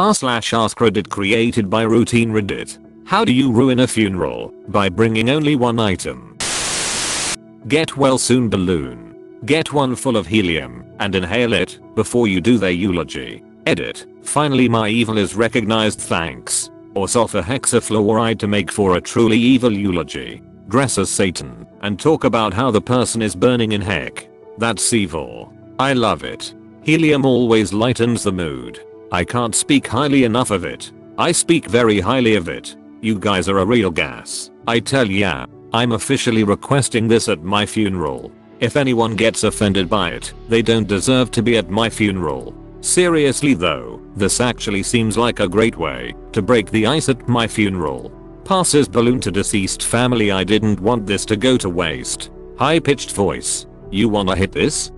r slash ask reddit created by routine reddit. How do you ruin a funeral? By bringing only one item. Get well soon balloon. Get one full of helium and inhale it before you do their eulogy. Edit. Finally my evil is recognized thanks. Or sulfur hexafluoride to make for a truly evil eulogy. Dress as Satan and talk about how the person is burning in heck. That's evil. I love it. Helium always lightens the mood. I can't speak highly enough of it. I speak very highly of it. You guys are a real gas. I tell ya. I'm officially requesting this at my funeral. If anyone gets offended by it, they don't deserve to be at my funeral. Seriously though, this actually seems like a great way to break the ice at my funeral. Passes balloon to deceased family I didn't want this to go to waste. High pitched voice. You wanna hit this?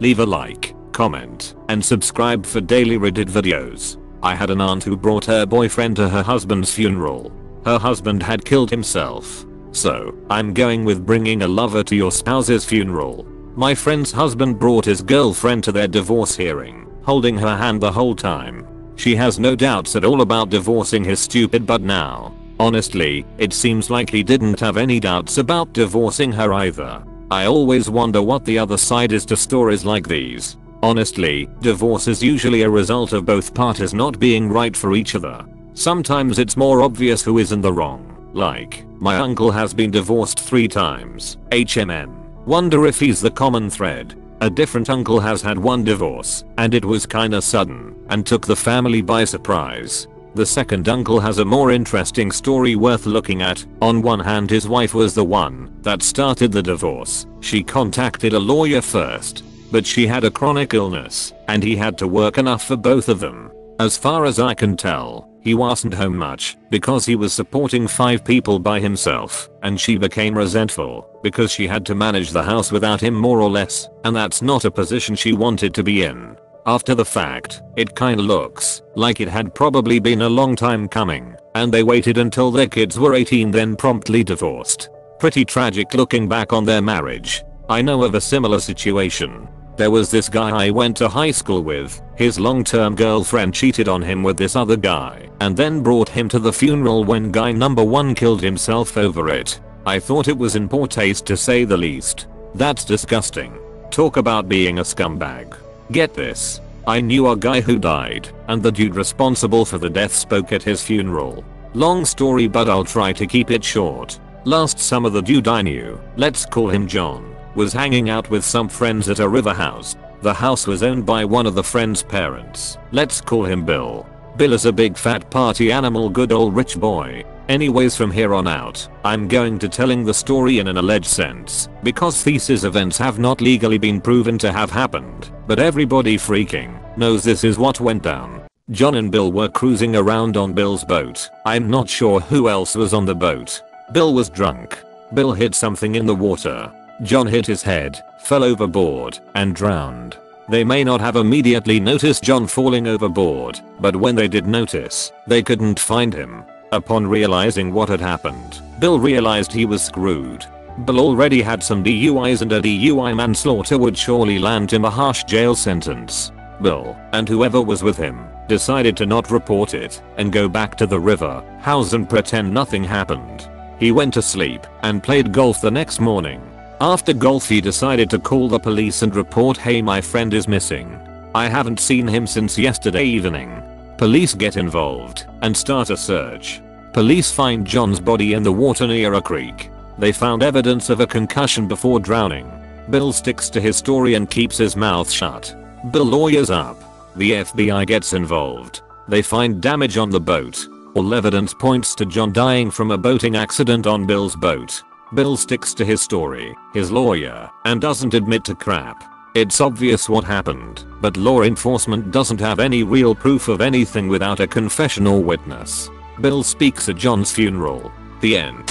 Leave a like, comment, and subscribe for daily Reddit videos. I had an aunt who brought her boyfriend to her husband's funeral. Her husband had killed himself. So, I'm going with bringing a lover to your spouse's funeral. My friend's husband brought his girlfriend to their divorce hearing, holding her hand the whole time. She has no doubts at all about divorcing his stupid butt now. Honestly, it seems like he didn't have any doubts about divorcing her either. I always wonder what the other side is to stories like these. Honestly, divorce is usually a result of both parties not being right for each other. Sometimes it's more obvious who is in the wrong. Like, my uncle has been divorced 3 times. HMM. Wonder if he's the common thread. A different uncle has had one divorce, and it was kinda sudden, and took the family by surprise. The second uncle has a more interesting story worth looking at. On one hand his wife was the one that started the divorce. She contacted a lawyer first. But she had a chronic illness, and he had to work enough for both of them. As far as I can tell, he wasn't home much because he was supporting 5 people by himself and she became resentful because she had to manage the house without him more or less and that's not a position she wanted to be in. After the fact, it kinda looks like it had probably been a long time coming and they waited until their kids were 18 then promptly divorced. Pretty tragic looking back on their marriage. I know of a similar situation there was this guy I went to high school with, his long-term girlfriend cheated on him with this other guy and then brought him to the funeral when guy number 1 killed himself over it. I thought it was in poor taste to say the least. That's disgusting. Talk about being a scumbag. Get this. I knew a guy who died, and the dude responsible for the death spoke at his funeral. Long story but I'll try to keep it short. Last summer the dude I knew, let's call him John, was hanging out with some friends at a river house. The house was owned by one of the friend's parents. Let's call him Bill. Bill is a big fat party animal good old rich boy. Anyways from here on out, I'm going to telling the story in an alleged sense, because thesis events have not legally been proven to have happened, but everybody freaking knows this is what went down. John and Bill were cruising around on Bill's boat. I'm not sure who else was on the boat. Bill was drunk. Bill hit something in the water. John hit his head, fell overboard, and drowned. They may not have immediately noticed John falling overboard, but when they did notice, they couldn't find him. Upon realizing what had happened, Bill realized he was screwed. Bill already had some DUIs and a DUI manslaughter would surely land him a harsh jail sentence. Bill, and whoever was with him, decided to not report it and go back to the river, house and pretend nothing happened. He went to sleep and played golf the next morning. After golf he decided to call the police and report hey my friend is missing. I haven't seen him since yesterday evening. Police get involved and start a search. Police find John's body in the water near a creek. They found evidence of a concussion before drowning. Bill sticks to his story and keeps his mouth shut. Bill lawyers up. The FBI gets involved. They find damage on the boat. All evidence points to John dying from a boating accident on Bill's boat. Bill sticks to his story, his lawyer, and doesn't admit to crap. It's obvious what happened, but law enforcement doesn't have any real proof of anything without a confessional witness. Bill speaks at John's funeral. The end.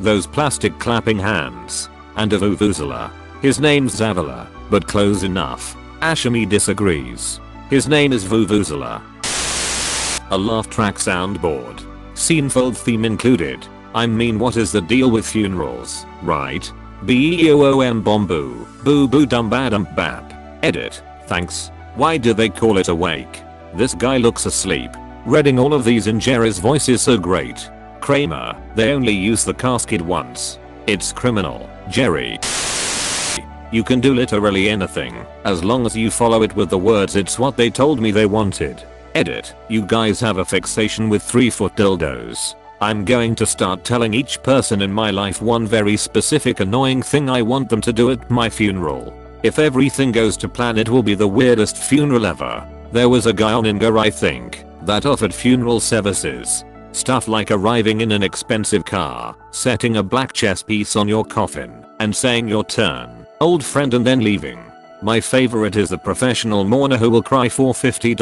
Those plastic clapping hands. And a vuvuzela. His name's Zavala, but close enough. Ashami disagrees. His name is Vuvuzela. A laugh track soundboard. Seinfeld theme included. I mean what is the deal with funerals, right? B-E-O-O-M bomb boo. Boo boo dum ba dum bap. Edit. Thanks. Why do they call it awake? This guy looks asleep. Reading all of these in Jerry's voice is so great. Kramer, they only use the casket once. It's criminal, Jerry. You can do literally anything, as long as you follow it with the words it's what they told me they wanted. Edit, you guys have a fixation with 3 foot dildos. I'm going to start telling each person in my life one very specific annoying thing I want them to do at my funeral. If everything goes to plan it will be the weirdest funeral ever. There was a guy on Inga I think, that offered funeral services. Stuff like arriving in an expensive car, setting a black chess piece on your coffin, and saying your turn, old friend and then leaving. My favorite is the professional mourner who will cry for $50,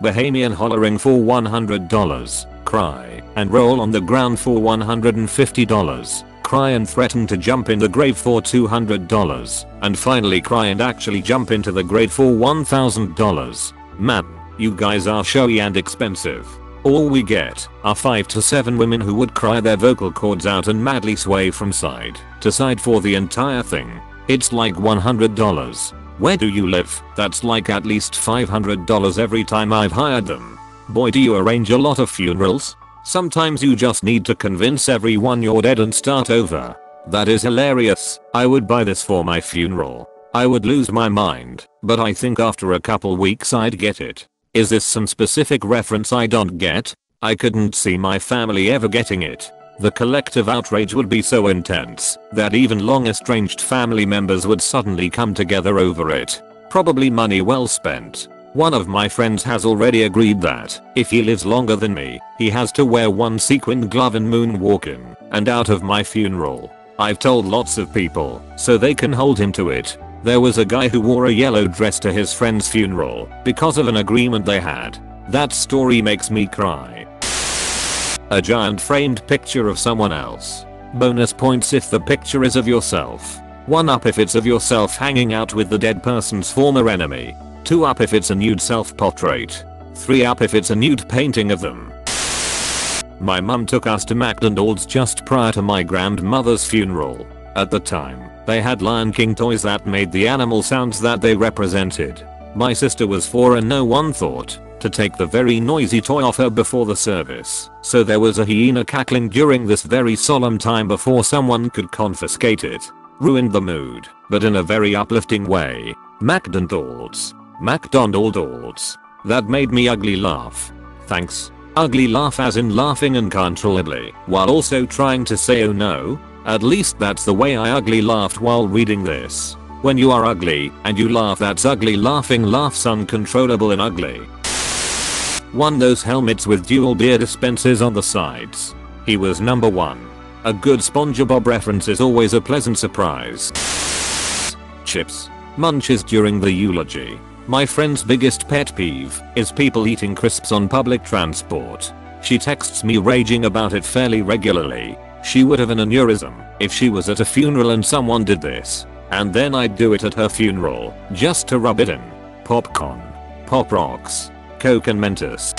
Bahamian hollering for $100, cry, and roll on the ground for $150, cry and threaten to jump in the grave for $200, and finally cry and actually jump into the grave for $1000. Man, you guys are showy and expensive. All we get are 5 to 7 women who would cry their vocal cords out and madly sway from side to side for the entire thing. It's like $100. Where do you live? That's like at least $500 every time I've hired them. Boy do you arrange a lot of funerals? Sometimes you just need to convince everyone you're dead and start over. That is hilarious. I would buy this for my funeral. I would lose my mind, but I think after a couple weeks I'd get it. Is this some specific reference I don't get? I couldn't see my family ever getting it. The collective outrage would be so intense that even long estranged family members would suddenly come together over it. Probably money well spent. One of my friends has already agreed that, if he lives longer than me, he has to wear one sequined glove and moonwalk in and out of my funeral. I've told lots of people, so they can hold him to it, there was a guy who wore a yellow dress to his friend's funeral because of an agreement they had. That story makes me cry. A giant framed picture of someone else. Bonus points if the picture is of yourself. 1 up if it's of yourself hanging out with the dead person's former enemy. 2 up if it's a nude self-portrait. 3 up if it's a nude painting of them. My mum took us to McDonald's just prior to my grandmother's funeral. At the time, they had Lion King toys that made the animal sounds that they represented. My sister was 4 and no one thought to take the very noisy toy off her before the service. So there was a hyena cackling during this very solemn time before someone could confiscate it. Ruined the mood, but in a very uplifting way. McDonald's. McDonald's. That made me ugly laugh. Thanks. Ugly laugh as in laughing uncontrollably while also trying to say oh no at least that's the way I ugly laughed while reading this. When you are ugly and you laugh that's ugly laughing laughs uncontrollable and ugly. One those helmets with dual beer dispensers on the sides. He was number one. A good SpongeBob reference is always a pleasant surprise. Chips. Munches during the eulogy. My friend's biggest pet peeve is people eating crisps on public transport. She texts me raging about it fairly regularly she would have an aneurysm if she was at a funeral and someone did this. And then I'd do it at her funeral, just to rub it in. Popcorn. Pop rocks. Coke and Mentos.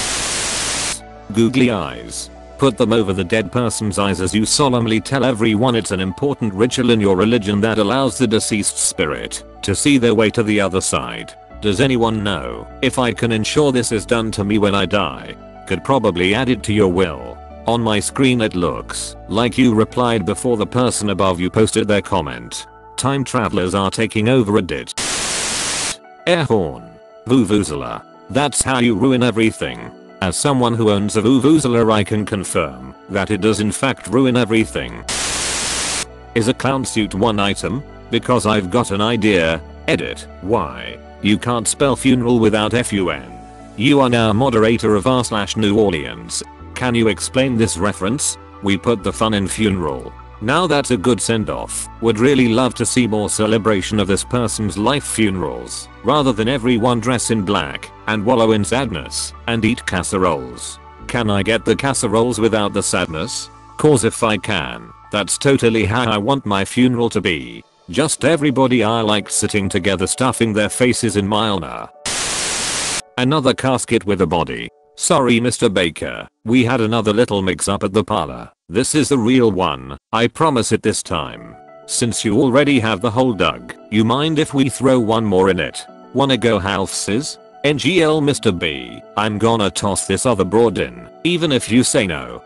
Googly eyes. Put them over the dead person's eyes as you solemnly tell everyone it's an important ritual in your religion that allows the deceased spirit to see their way to the other side. Does anyone know if I can ensure this is done to me when I die? Could probably add it to your will. On my screen it looks like you replied before the person above you posted their comment. Time travelers are taking over Reddit. Air horn. Vuvuzela. That's how you ruin everything. As someone who owns a Vuvuzela I can confirm that it does in fact ruin everything. Is a clown suit one item? Because I've got an idea. Edit. Why? You can't spell funeral without FUN. You are now moderator of r slash New Orleans. Can you explain this reference? We put the fun in funeral. Now that's a good send off. Would really love to see more celebration of this person's life funerals, rather than everyone dress in black and wallow in sadness and eat casseroles. Can I get the casseroles without the sadness? Cause if I can, that's totally how I want my funeral to be. Just everybody I liked sitting together stuffing their faces in Milner. Another casket with a body. Sorry Mr. Baker, we had another little mix up at the parlor. This is the real one, I promise it this time. Since you already have the hole dug, you mind if we throw one more in it? Wanna go halfsies? NGL Mr. B, I'm gonna toss this other broad in, even if you say no.